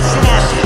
Christmas.